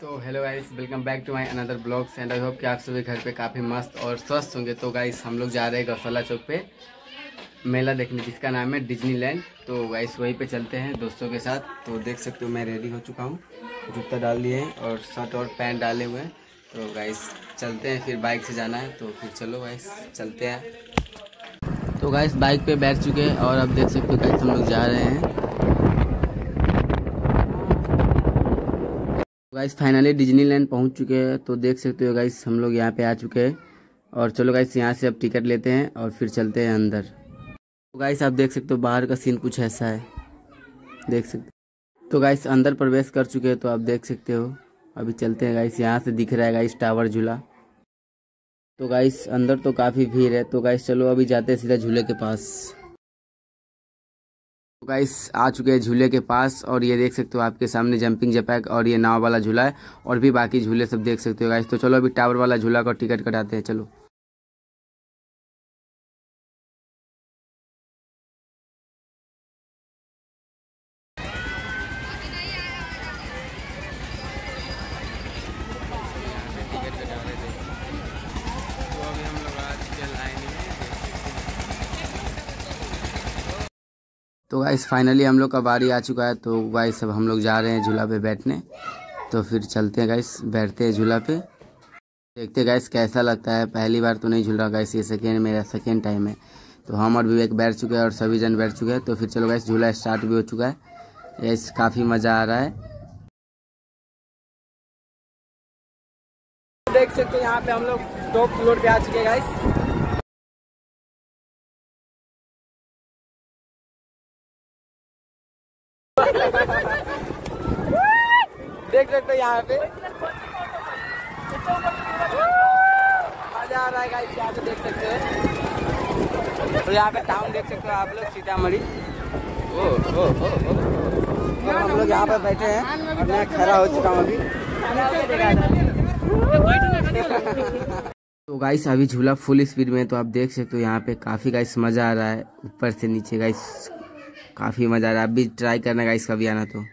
तो hello guys welcome back to my another blogs and I hope कि आप सभी घर पे काफ़ी मस्त और स्वस्थ होंगे। तो गाइस हम लोग जा रहे हैं गौशाला चौक पे मेला देखने, जिसका नाम है डिज्नी लैंड तो गाइस वहीं पे चलते हैं दोस्तों के साथ। तो देख सकते हो मैं रेडी हो चुका हूँ। जूता डाल लिए हैं और शर्ट और पैंट डाले हुए हैं। तो गाइस चलते हैं, फिर बाइक से जाना है। तो फिर चलो गाइस चलते हैं। तो गाइस बाइक पर बैठ चुके हैं और अब देख सकते हो गाइस हम लोग जा रहे हैं। गाइस फाइनली डिज्नीलैंड पहुँच चुके हैं तो देख सकते हो गाइस हम लोग यहाँ पे आ चुके हैं। और चलो गाइस यहाँ से अब टिकट लेते हैं और फिर चलते हैं अंदर। तो गाइस आप देख सकते हो बाहर का सीन कुछ ऐसा है। देख सकते तो गाइस अंदर प्रवेश कर चुके हैं तो आप देख सकते हो। अभी चलते हैं गाइस यहाँ से दिख रहा है गाइस टावर झूला। तो गाइस अंदर तो काफ़ी भीड़ है तो गाइस चलो अभी जाते हैं सीधा झूले के पास। तो गाइस आ चुके हैं झूले के पास और ये देख सकते हो आपके सामने जंपिंग जपैक और ये नाव वाला झूला है और भी बाकी झूले सब देख सकते हो गाइस तो चलो अभी टावर वाला झूला का टिकट कटाते हैं, चलो। तो गाइस फाइनली हम लोग का बारी आ चुका है तो गाइस अब हम लोग जा रहे हैं झूला पे बैठने। तो फिर चलते हैं गाइस बैठते हैं झूला पे। देखते हैं गाइस कैसा लगता है? पहली बार तो नहीं झूल रहा गाइस ये सेकेंड मेरा सेकेंड टाइम है। तो हम और विवेक बैठ चुके हैं और सभी जन बैठ चुके हैं। तो फिर चलो गाइस झूला स्टार्ट भी हो चुका है। यस काफ़ी मज़ा आ रहा है। देख सकते हैं, यहाँ पे हम लोग टॉप फ्लोर पे आ चुके हैं गाइस देख सकते हो यहाँ पे। मज़ा आ रहा है यहाँ पे देख सकते हो। तो यहाँ पे टाउन देख सकते हो आप लोग, सीतामढ़ी। तो हम लोग यहाँ पे बैठे हैं। और मैं खड़ा हो चुका हूँ अभी। तो गाइस अभी झूला फुल स्पीड में तो आप देख सकते हो यहाँ पे काफ़ी गाइस मज़ा आ रहा है। ऊपर से नीचे गाइस काफ़ी मज़ा आ रहा है। अभी ट्राई करना गाइस कभी आना तो।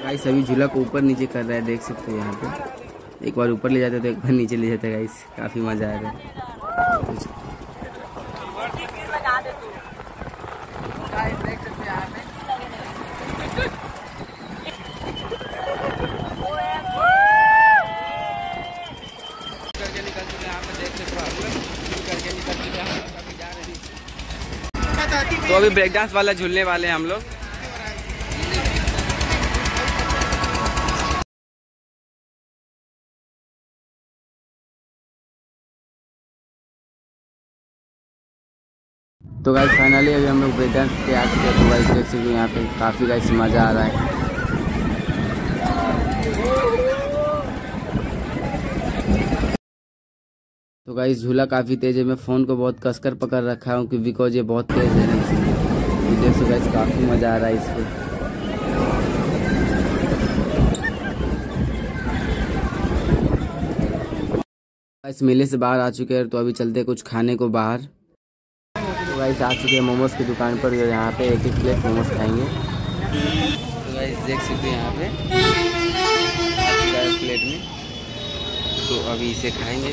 गाइस अभी झूला को ऊपर नीचे कर रहा है, देख सकते हो यहाँ पे। एक बार ऊपर ले जाते तो एक बार नीचे ले जाते गाइस काफ़ी मज़ा आ रहा है। तो अभी ब्रेक डांस वाला झूलने वाले हैं हम लोग। तो गाइस फाइनली अभी हम लोग डांस पे आ चुके हैं तो गाइस देख सकते हो यहाँ पे काफ़ी गाइस मज़ा आ रहा है। तो गाइस झूला काफ़ी तेज़ है, मैं फ़ोन को बहुत कसकर पकड़ रखा हूँ क्योंकि बिकॉज़ ये बहुत तेज़ है। तो देख सो गाइस काफ़ी मज़ा आ रहा है इस गाइस मेले से बाहर आ चुके हैं तो अभी चलते हैं कुछ खाने को बाहर। गाइस आ चुके हैं मोमोज की दुकान पर और यहाँ पे एक एक प्लेट मोमोज खाएँगे। तो गाइस देख सकते हैं यहाँ पे। प्लेट में। तो अभी इसे खाएँगे।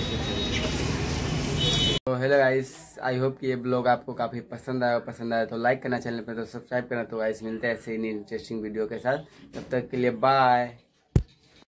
तो हेलो गाइस आई होप कि ये ब्लॉग आपको काफ़ी पसंद आया। पसंद आया तो लाइक करना चैनल पर तो सब्सक्राइब करना। तो गाइस मिलते हैं ऐसे ही इंटरेस्टिंग वीडियो के साथ। तब तक के लिए बाय